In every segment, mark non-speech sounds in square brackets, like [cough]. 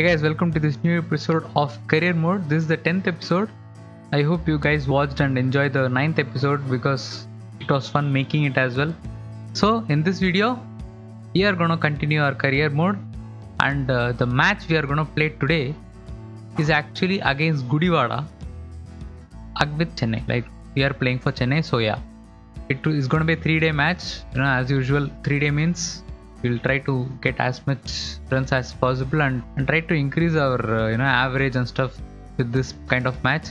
Hey guys, welcome to this new episode of Career Mode. This is the 10th episode. I hope you guys watched and enjoyed the 9th episode because it was fun making it as well. So, in this video, we are to continue our career mode, and uh, the match we are to play today is actually against Gudivada with Chennai. Like, we are playing for Chennai, so yeah, it is to be a three day match. You know, as usual, three day means we'll try to get as much runs as possible and, and try to increase our uh, you know average and stuff with this kind of match.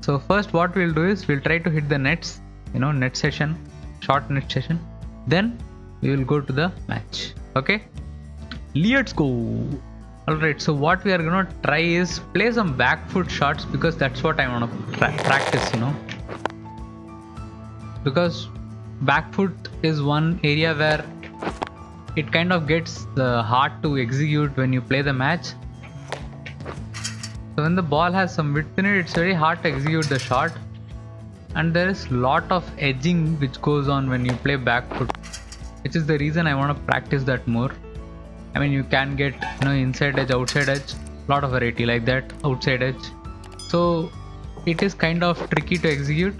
So first what we'll do is we'll try to hit the nets you know net session short net session. Then we will go to the match. Okay? Let's go. Alright so what we are gonna try is play some back foot shots because that's what i want to pra- practice you know. Because back foot is one area where it kind of gets uh, hard to execute when you play the match. So when the ball has some width in it, it's very hard to execute the shot. And there is lot of edging which goes on when you play back foot, which is the reason I want to practice that more. I mean, you can get you know inside edge, outside edge, lot of variety like that, outside edge. So it is kind of tricky to execute.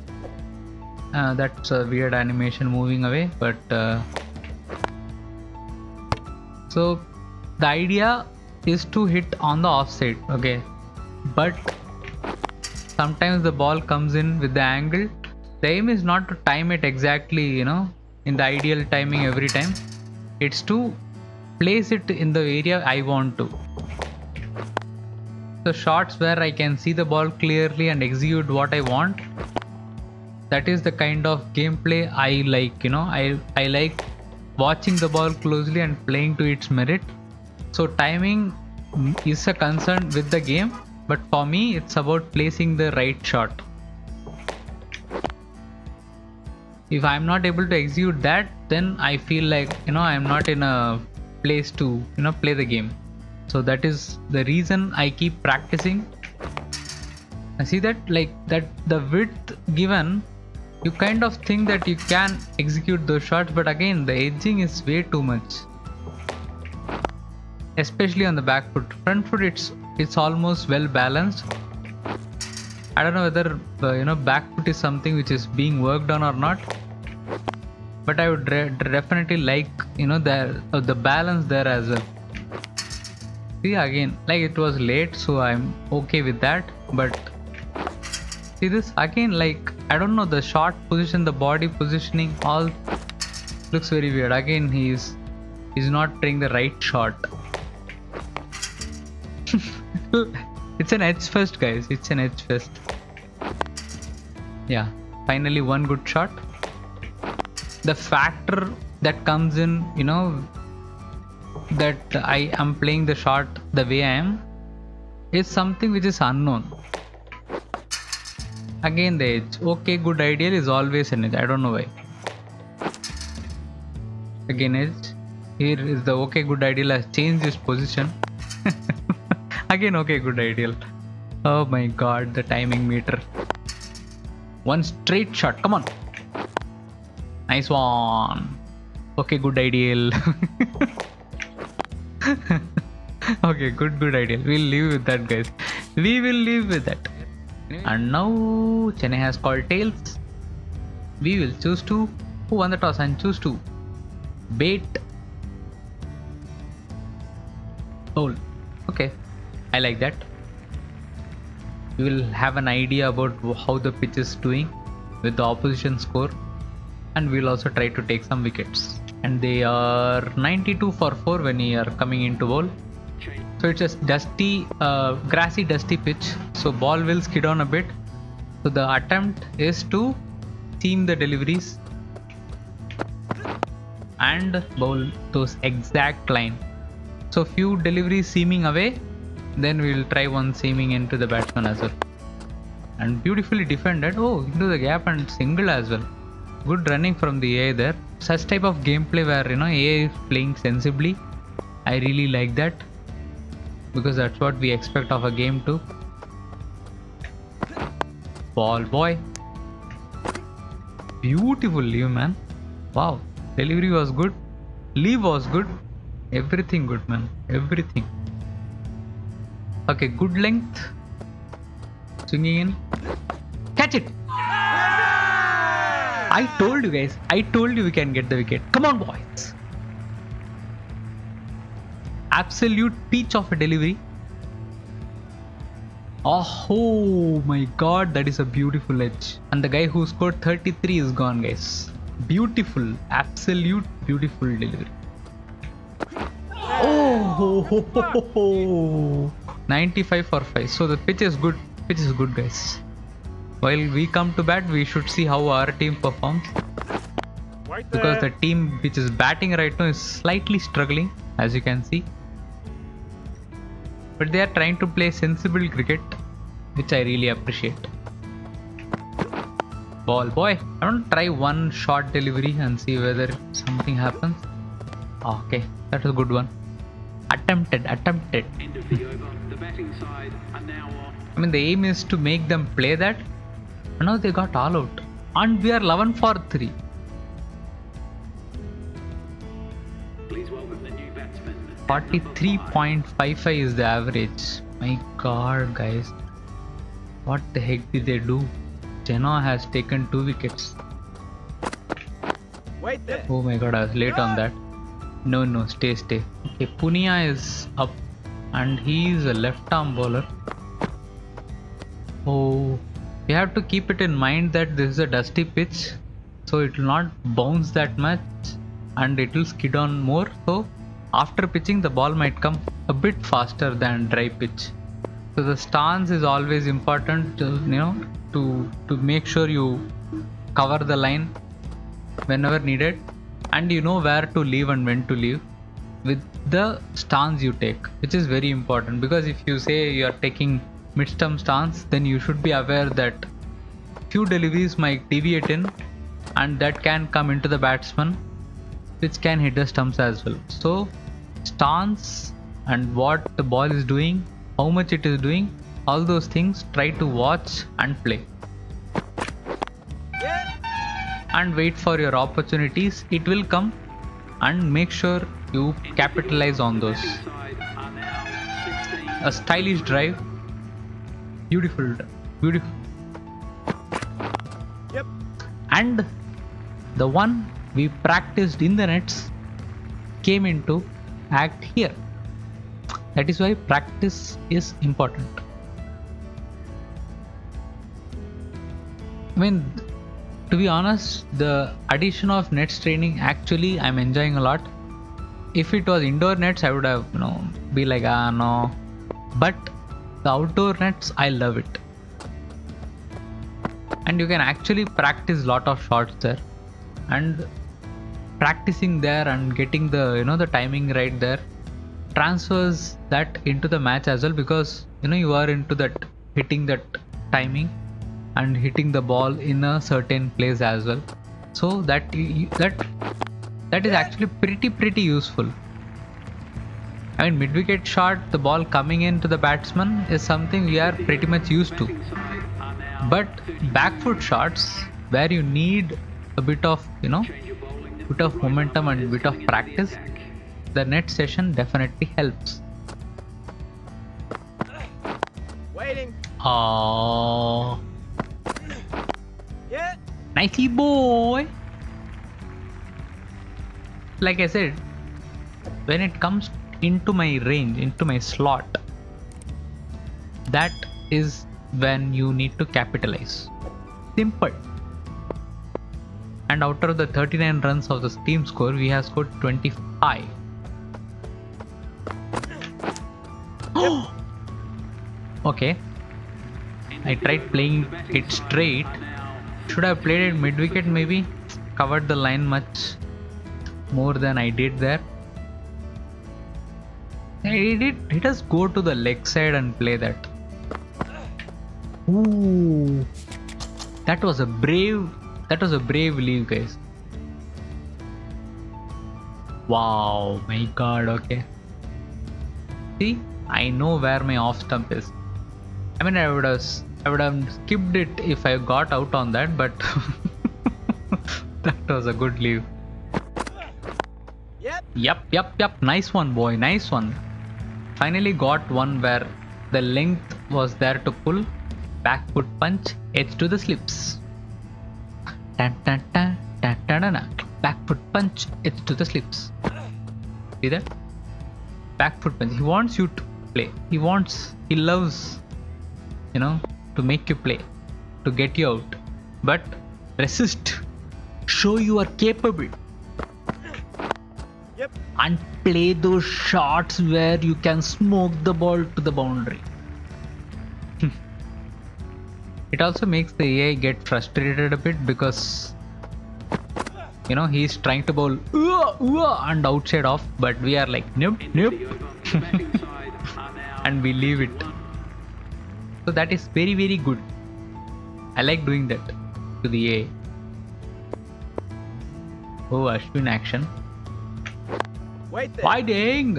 Uh, that's a weird animation moving away, but. Uh, so the idea is to hit on the offside okay? But sometimes the ball comes in with the angle. The aim is not to time it exactly you know in the ideal timing every time. It's to place it in the area i want to. The shots where i can see the ball clearly and execute what i want. That is the kind of gameplay i like you know? I i like watching the ball closely and playing to its merit. So timing is a concern with the game, but for me it's about placing the right shot. If I'm not able to execute that, then I feel like you know I'm not in a place to you know play the game. So that is the reason I keep practicing. I see that like that the width given you kind of think that you can execute those shots but again the edging is way too much. Especially on the back foot. Front foot it's it's almost well balanced. I don't know whether uh, you know back foot is something which is being worked on or not. But i would definitely like you know the uh, the balance there as well. See again like it was late so i'm okay with that but see this again like I don't know the shot position, the body positioning, all looks very weird. Again, he's he's not playing the right shot. [laughs] it's an edge first, guys. It's an edge first. Yeah, finally one good shot. The factor that comes in, you know, that I am playing the shot the way I am is something which is unknown Again the edge. Okay, good ideal is always an edge. I don't know why. Again edge. Here is the okay good ideal has changed its position. [laughs] Again okay good ideal. Oh my god, the timing meter. One straight shot. Come on. Nice one. Okay, good ideal. [laughs] okay, good, good ideal. We'll leave with that, guys. We will leave with that. Hmm. And now Chennai has called tails. We will choose to who won the toss and choose to bait bowl. Okay, I like that. We will have an idea about how the pitch is doing with the opposition score, and we'll also try to take some wickets. And they are 92 for 4 when we are coming into bowl. So it's a dusty, uh, grassy, dusty pitch. So ball will skid on a bit. So the attempt is to seam the deliveries and bowl those exact line. So few deliveries seaming away, then we will try one seaming into the batsman as well. And beautifully defended. Oh, into the gap and single as well. Good running from the AI there. Such type of gameplay where you know AI is playing sensibly. I really like that because that's what we expect of a game too. Ball boy. Beautiful leave, man. Wow. Delivery was good. Leave was good. Everything good, man. Everything. Okay, good length. Swinging in. Catch it! I told you guys. I told you we can get the wicket. Come on, boys. Absolute peach of a delivery. Oh, my god, that is a beautiful edge. And the guy who scored 33 is gone, guys. Beautiful, absolute beautiful delivery. Oh, ho, ho, ho, ho. 95 for 5. So the pitch is good. Pitch is good, guys. While we come to bat, we should see how our team performs. Because the team which is batting right now is slightly struggling, as you can see. But they are trying to play sensible cricket, which I really appreciate. Ball boy, I to try one short delivery and see whether something happens. Okay, that was a good one. Attempted, attempted. I mean, the aim is to make them play that. And now they got all out. And we are 11 for 3. 43.55 is the average. My god, guys. What the heck did they do? Genoa has taken two wickets. Wait there. Oh my god, I was late on that. No, no, stay, stay. Okay, Punia is up and he is a left arm bowler. Oh, we have to keep it in mind that this is a dusty pitch, so it will not bounce that much and it will skid on more. So, after pitching, the ball might come a bit faster than dry pitch. So, the stance is always important, to, you know, to to make sure you cover the line whenever needed. And you know where to leave and when to leave with the stance you take which is very important. Because if you say you are taking mid-stump stance then you should be aware that few deliveries might deviate in and that can come into the batsman which can hit the stumps as well. So stance and what the ball is doing how much it is doing all those things try to watch and play and wait for your opportunities it will come and make sure you capitalize on those Side are now 16. a stylish drive beautiful beautiful Yep. and the one we practiced in the nets came into act here. That is why practice is important. I mean to be honest the addition of nets training actually i'm enjoying a lot. If it was indoor nets i would have you know be like ah no. But the outdoor nets i love it. And you can actually practice lot of shots there. And practicing there and getting the you know the timing right there transfers that into the match as well because you know you are into that hitting that timing and hitting the ball in a certain place as well so that that that is actually pretty pretty useful i mean mid wicket shot the ball coming into the batsman is something we are pretty much used to but back foot shots where you need a bit of you know. Bit of momentum and bit of practice the net session definitely helps. Waiting. oh Yeah. nicely boy. Like i said when it comes into my range into my slot that is when you need to capitalize. Simple and out of the 39 runs of the team score we have scored 25 okay i tried playing it straight should have played it mid wicket maybe covered the line much more than I did there. I did let us go to the leg side and play that. Ooh, that was a brave. That was a brave leave, guys. Wow, my God. Okay. See, I know where my off stump is. I mean, I would have, I would have skipped it if I got out on that, but [laughs] that was a good leave. Yep. Yep, yep, yep. Nice one, boy. Nice one. Finally got one where The length was there to pull. Back foot punch, edge to the slips. Tan tan tan tan tan tan. Back foot punch, edge to the slips. See that? Back foot punch. He wants you to play. He wants, he loves, you know, to make you play, to get you out. But resist. Show you are capable Yep. and play those shots where you can smoke the ball to the boundary. It also makes the AI get frustrated a bit because you know he's trying to bowl "Ooh, ooh," and outside off, but we are like nope, nope, The over. The batting side are now and we leave it. So that is very very good. I like doing that to the AI. Oh, Ashwin action. Wait there. Fighting!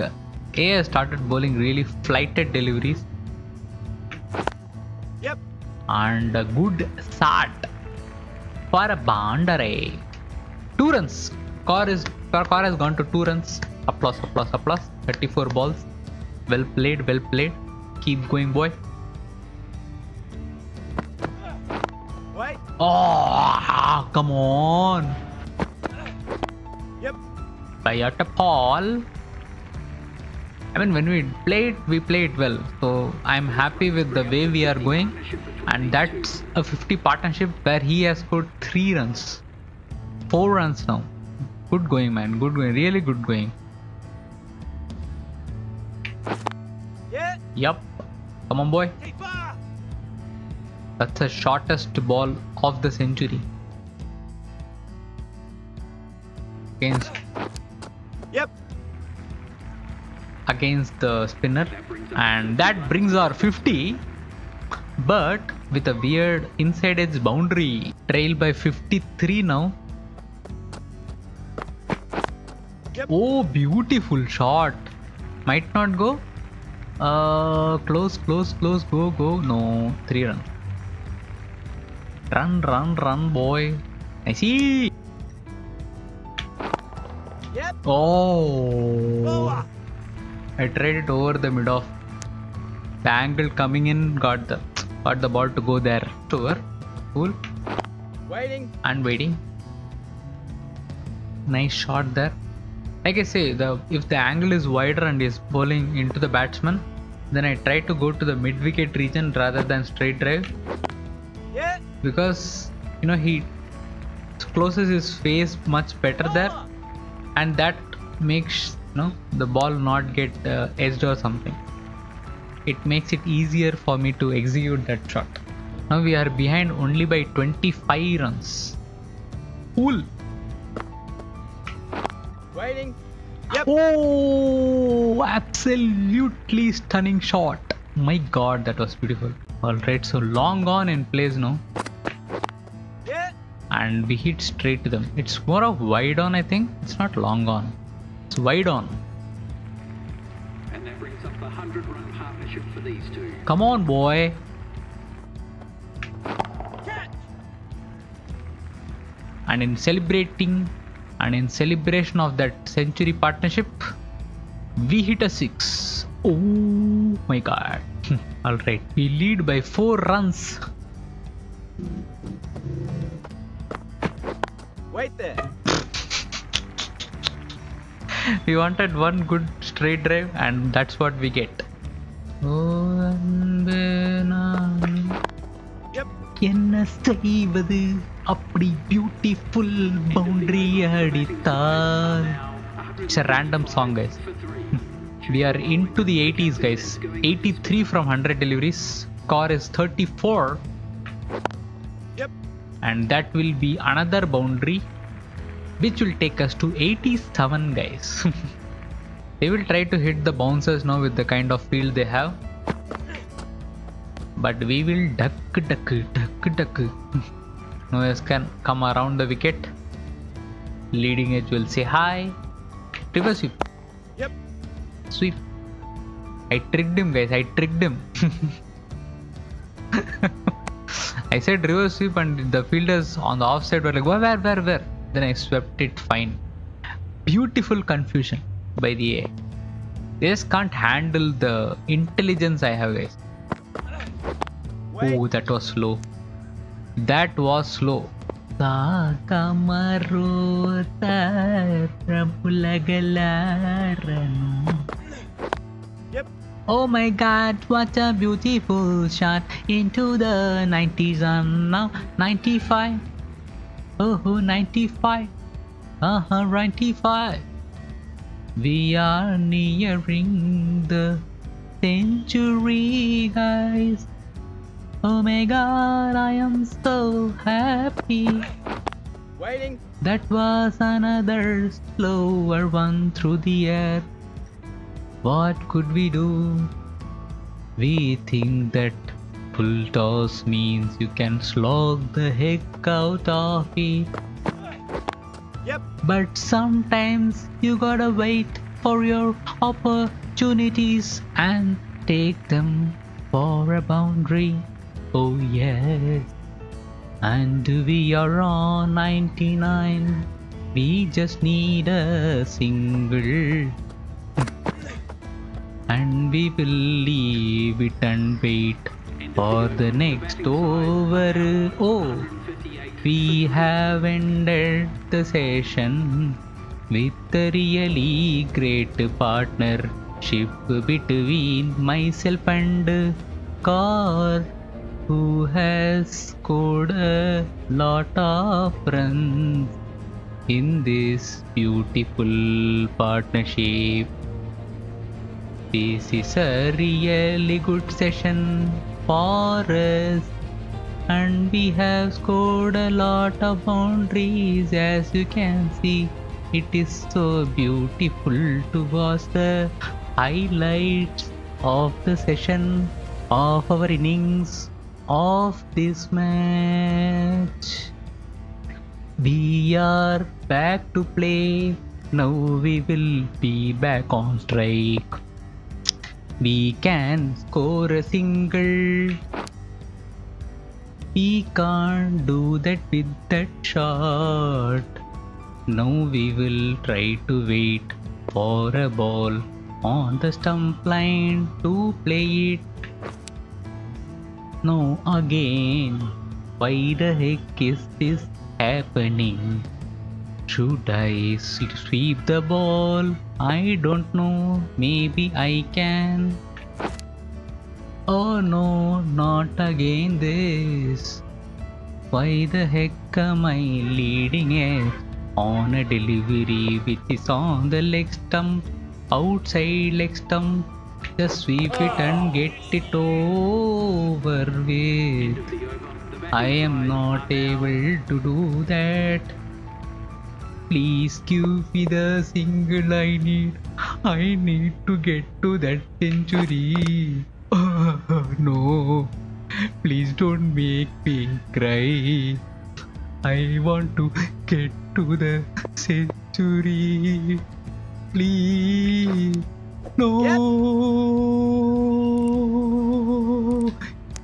AI started bowling really flighted deliveries. And a good start for a boundary. Two runs. Car is car, has gone to two runs. Applause, applause, applause. 34 balls. Well played, well played. Keep going, boy. Wait. Oh, come on. Yep. Toyota Paul. I mean, when we played, we played well. So I'm happy with the way we are going, and that's a 50 partnership where he has scored three runs, four runs now. Good going, man. Good going. Really good going. Yeah. Yup. Come on, boy. That's the shortest ball of the century. Against Yep. against the spinner and that brings our 50 but with a weird inside edge boundary trail by 53 now. Oh beautiful shot. Might not go? Uh close close close go go. No three run. Run run run boy. I see. Yep. oh. I tried it over the mid off. The angle coming in got the got the ball to go there. Over. Cool. Waiting. And waiting. Nice shot there. Like I say, the if the angle is wider and is bowling into the batsman, then I try to go to the mid wicket region rather than straight drive Yeah. because you know he closes his face much better there and that makes you know the ball not get uh, edged or something it makes it easier for me to execute that shot. Now we are behind only by 25 runs. Cool. Waiting. Yep. oh absolutely stunning shot. My god that was beautiful. All right so long gone in place now Yeah. and we hit straight to them. It's more of wide on i think. It's not long on it's wide on 100 run partnership for these two. come on boy. And in celebrating and in celebration of that century partnership we hit a six. Oh my god. [laughs] All right. We lead by four runs. Wait there. [laughs] we wanted one good straight drive and that's what we get oh, அன்பே நான் Yep. என்ன செய்வது அப்படி beautiful boundary அடித்தால் It's a random song, guys. For three. We are into the 80s, guys. 83 from 100 deliveries. Score is 34, Yep. and that will be another boundary, which will take us to 87, guys. [laughs] they will try to hit the bouncers now with the kind of field they have. But we will duck, duck, duck, duck. [laughs] Noyes can come around the wicket. Leading edge will say hi. Reverse sweep. Yep. Sweep. I tricked him, guys. I tricked him. [laughs] I said reverse sweep, and the fielders on the offside were like, where, where, where, where? Then I swept it fine. Beautiful confusion by the A. They just can't handle the intelligence I have, guys. Oh, that was slow. That was slow. Yep. Oh my god, what a beautiful shot into the 90s and now 95. Oh, 95. Uh huh, 95. We are nearing the century, guys. Oh my god, I am so happy. Waiting. That was another slower one through the air. What could we do? We think that full toss means you can slog the heck out of it. Yep. But sometimes you gotta wait for your opportunities and take them for a boundary. Oh, yes. And we are on 99. We just need a single. And we will leave it and wait for the next over. Oh. 158 We have ended the session with a really great partnership between myself and Car, who has scored a lot of runs in this beautiful partnership. This is a really good session for us and we have scored a lot of boundaries as you can see. It is so beautiful to watch the highlights of the session of our innings of this match. We are back to play. Now we will be back on strike. We can score a single we can't do that with that shot. Now we will try to wait for a ball on the stump line to play it. Now again. Why the heck is this happening? Should I sweep the ball? I don't know. Maybe I can. Oh no, not again this. Why the heck am I leading it on a delivery with is on the leg stump, outside leg stump? Just sweep it and get it over with. I am not able to do that. Please give me the single I need. I need to get to that century. No, please don't make me cry. I want to get to the century. Please, no.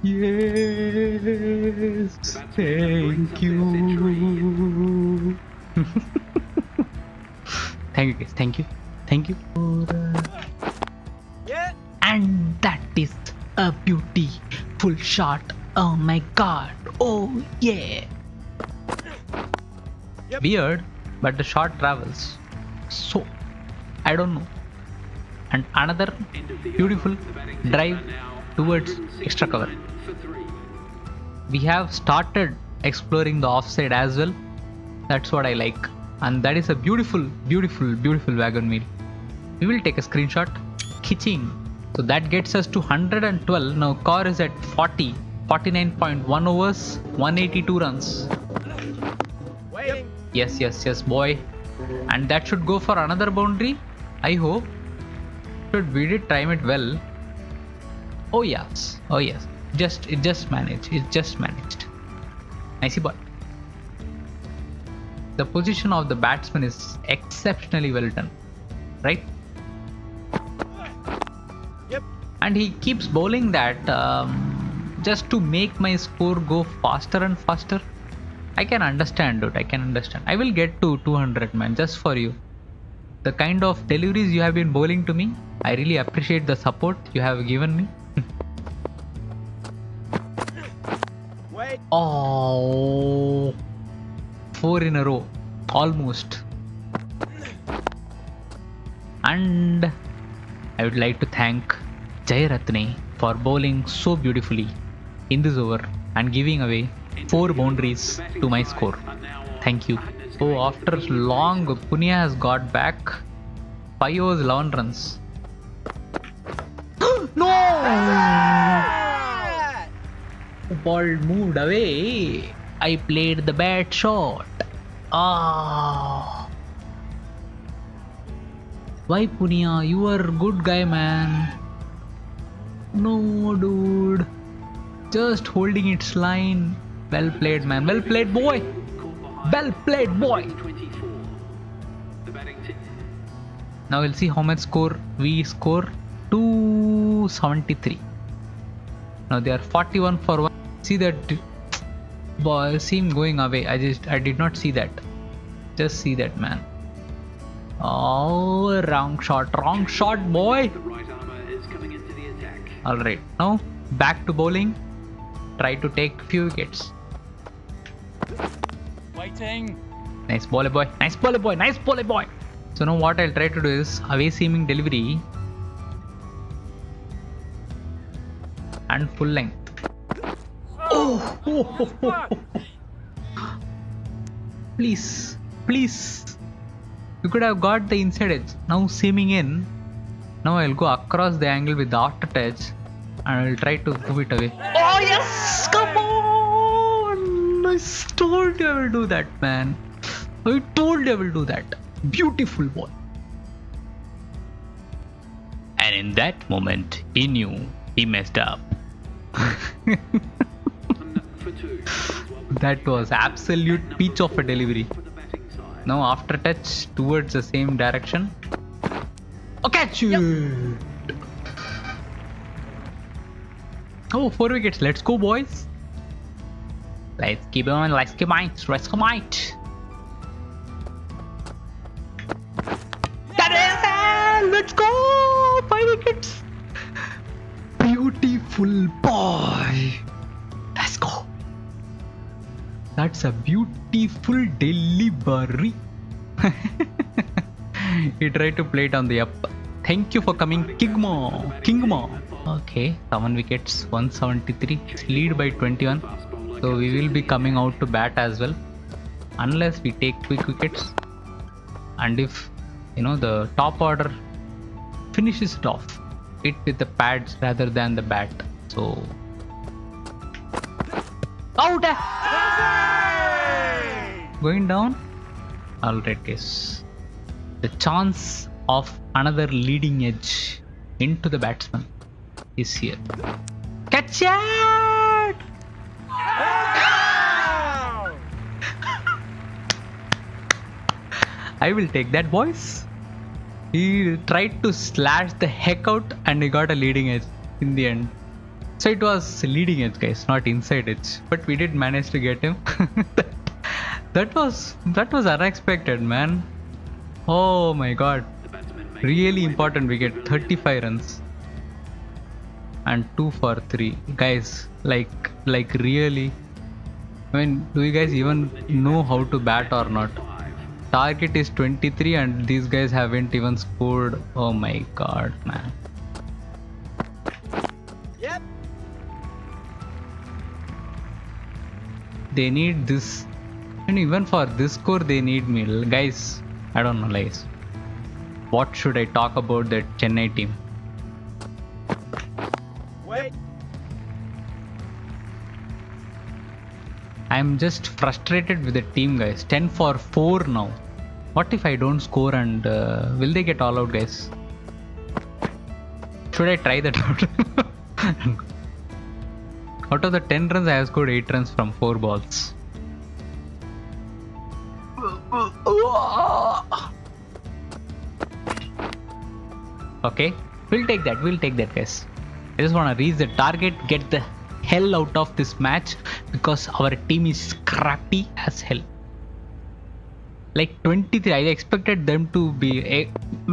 Yes, thank you. thank you, guys. Thank you. Thank you. A beautiful shot. Oh my god. Oh yeah. Yep. Weird, but the shot travels. So, I don't know. And another beautiful drive towards extra cover. 169 for three. we have started exploring the offside as well. That's what I like. And that is a beautiful, beautiful, beautiful wagon wheel. We will take a screenshot. Kitching. So that gets us to 112. Now car is at 40. 49.1 overs, 182 runs. Yes, yes, yes, boy. And that should go for another boundary. I hope. Should we did time it well. Oh yes. Oh yes. Just it just managed. It just managed. Nicey boy. The position of the batsman is exceptionally well done. Right? And he keeps bowling that um, just to make my score go faster and faster. I can understand it. I can understand. I will get to 200 man just for you. The kind of deliveries you have been bowling to me, I really appreciate the support you have given me. [laughs] Wait. Oh, four in a row, almost. And I would like to thank Jay Ratne for bowling so beautifully in this over and giving away four boundaries to my score. Thank you. Oh, after long, Punya has got back 5 overs 11 runs. [gasps] no! Ball moved away. I played the bad shot. Ah. Why Punya? You are good guy, man. No, dude. Just holding its line. Well played, man. Well played, boy. Well played, boy. 24. The batting team. Now we'll see how much score we score. 273. Now they are 41 for one. See that boy, see him going away. I just I did not see that. Just see that man. Oh, wrong shot, wrong shot, boy. All right, now back to bowling. Try to take few wickets. Waiting. Nice bowler boy. Nice bowler boy. Nice bowler boy. So now what I'll try to do is away seaming delivery and full length. Oh, [laughs] please, please. You could have got the inside edge. Now seaming in. Now I'll go across the angle with the after touch and I'll try to move it away. Oh yes! Come on! I told you I will do that, man. I told you I will do that. Beautiful ball. And in that moment, he knew he messed up. One for two. that was absolute peach of a delivery. For the batting side. Now after touch towards the same direction. Oh, catch it! Oh, four wickets. Let's go, boys. Let's keep on. Let's keep on. Let's come out. That is it! Let's go! Five wickets. Beautiful boy. Let's go. That's a beautiful delivery. [laughs] he tried to play it on the up. Thank you for coming, Kingmo. Kingmo. Okay, 7 wickets, 173. Lead by 21. So we will be coming out to bat as well. Unless we take quick wickets. And if, you know, the top order finishes it off, it with the pads rather than the bat. So. Out! Going down? Alright, guys. The chance of another leading edge into the batsman is here. Catch it! I will take that, boys. He tried to slash the heck out and he got a leading edge in the end. So it was leading edge, guys, not inside edge. But we did manage to get him. [laughs] that was that was unexpected, man. Oh my god. Really important wicket. 35 runs. And 2 for 3. Guys, like like really. I mean, do you guys even know how to bat or not? Target is 23 and these guys haven't even scored. Oh my god, man. Yep. They need this. And even for this score, they need me. Guys, I don't know, guys. What should I talk about that Chennai team? Wait. I'm just frustrated with the team, guys. 10 for 4 now. What if I don't score and uh, will they get all out, guys? Should I try that out? [laughs] out of the 10 runs, I have scored 8 runs from 4 balls. Okay, we'll take that. We'll take that, guys. I just want to reach the target, get the hell out of this match because our team is crappy as hell. like 23 i expected them to be a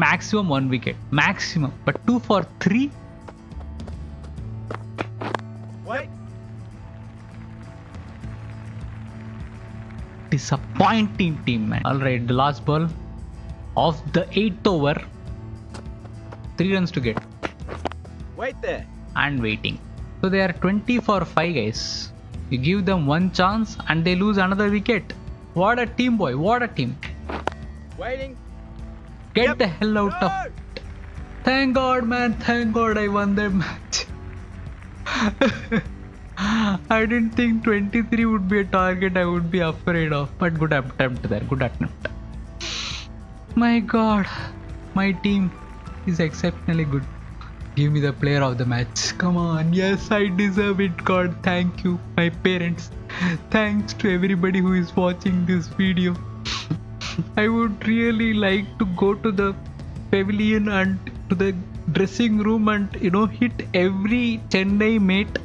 maximum one wicket maximum but two for three What? disappointing team man all right the last ball of the eighth over three runs to get Wait there. And waiting so they are 20 for 5 guys you give them one chance and they lose another wicket what a team boy what a team Waiting. get Yep. the hell out of No! Thank God, man. Thank God I won that match. [laughs] I didn't think 23 would be a target I would be afraid of. But good attempt there. Good attempt. My God. My team is exceptionally good. Give me the player of the match. Come on. Yes, I deserve it, God. Thank you, my parents. Thanks to everybody who is watching this video. I would really like to go to the pavilion and to the dressing room and you know hit every Chennai mate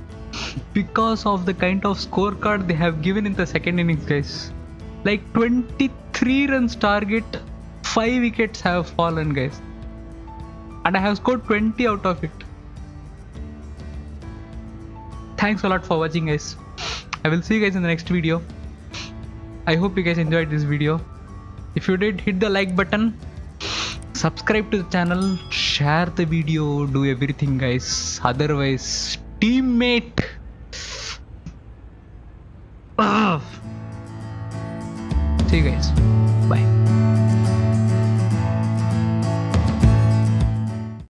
because of the kind of scorecard they have given in the second innings, guys. Like 23 runs target, 5 wickets have fallen, guys. And I have scored 20 out of it. Thanks a lot for watching, guys. I will see you guys in the next video. I hope you guys enjoyed this video. If you did, hit the like button, subscribe to the channel, share the video, do everything, guys. Otherwise, teammate. Ugh. See you guys.